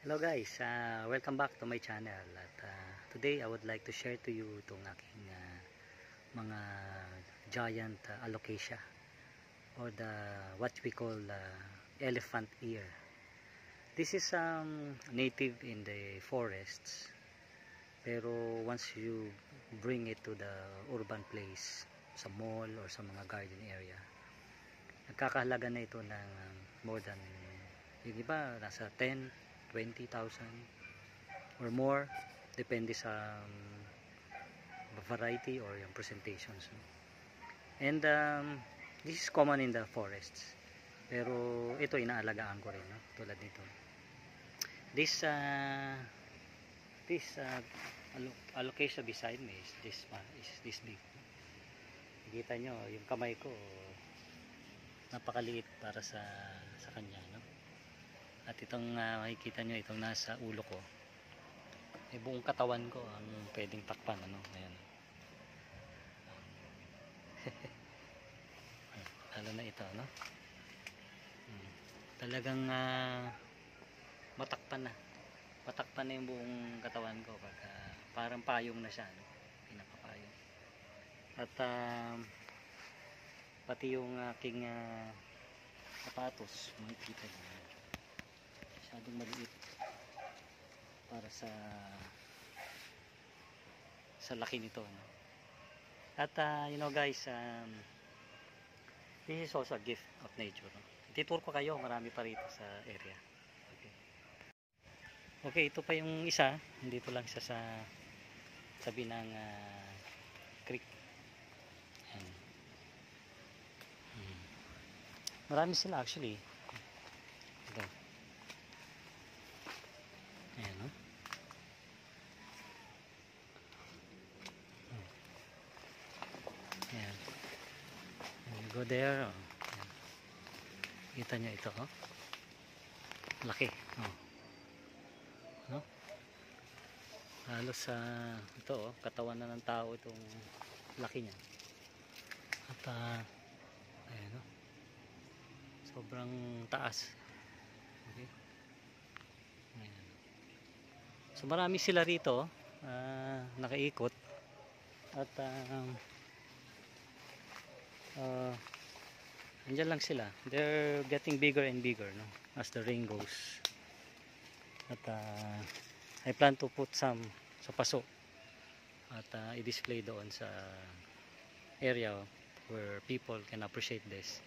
Hello guys, uh, welcome back to my channel. At uh, today I would like to share to you itong aking uh, mga giant uh, alocasia or the what we call uh, elephant ear. This is um, native in the forests. Pero once you bring it to the urban place sa mall or sa mga garden area nagkakahalaga na ito ng um, more than yung iba nasa 10 20,000 or more depende sa um, variety or yung presentations no? and um, this is common in the forests pero ito inaalagaan ko rin no? tulad nito this uh, this uh, allocation beside me is this one is this big nakikita nyo yung kamay ko napakaliit para sa sa kanya no at itong uh, makikita nyo itong nasa ulo ko. Eh, buong katawan ko ang pwedeng takpan ano? Ayan. Lalo na ito no hmm. talagang uh, matakpan na. Matakpan na yung buong katawan ko pagka parang payong na siya no? pinakapayong at uh, pati yung aking uh, sapatos makikita nyo masyadong maliit para sa sa laki nito no? at uh, you know guys um, this is also a gift of nature no? titur ko kayo marami pa rito sa area okay. okay ito pa yung isa dito lang siya sa sabi ng uh, creek Ayan. Hmm. marami sila actually ito Ayan, no? Hmm. Ayan. And you go there. Oh. Ayan. Kita nyo ito, oh. Laki. Oh. No? Halos sa ito, oh, katawan na ng tao itong laki niya. At, uh, ayan, oh. Sobrang taas. Okay. Ayan. So marami sila rito uh, nakaikot at um, uh, andyan lang sila they're getting bigger and bigger no? as the rain goes at uh, I plan to put some sa paso at uh, i-display doon sa area where people can appreciate this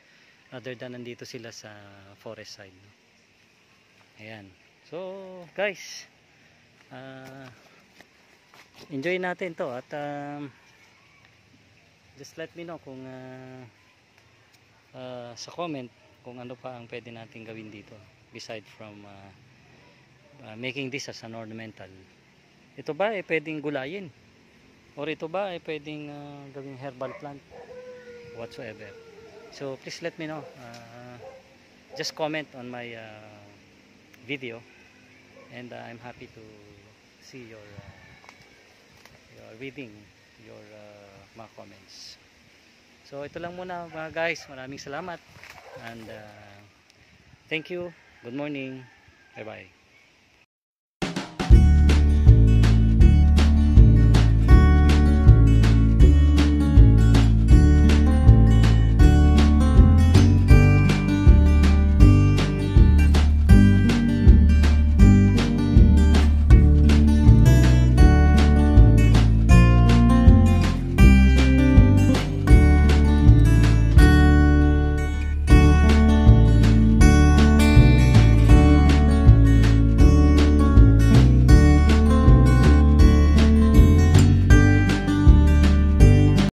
rather than nandito sila sa forest side no? ayan so guys uh, enjoy natin to at um, just let me know kung uh, uh, sa comment kung ano pa ang pwede natin gawin dito beside from uh, uh, making this as an ornamental. Ito ba ay pwedeng gulayin? Or ito ba ay pwedeng uh, gawing herbal plant? Whatsoever. So please let me know. Uh, just comment on my uh, video. And uh, I'm happy to see your, uh, your reading your uh, mga comments. So ito lang muna mga guys. Maraming salamat. And uh, thank you. Good morning. Bye bye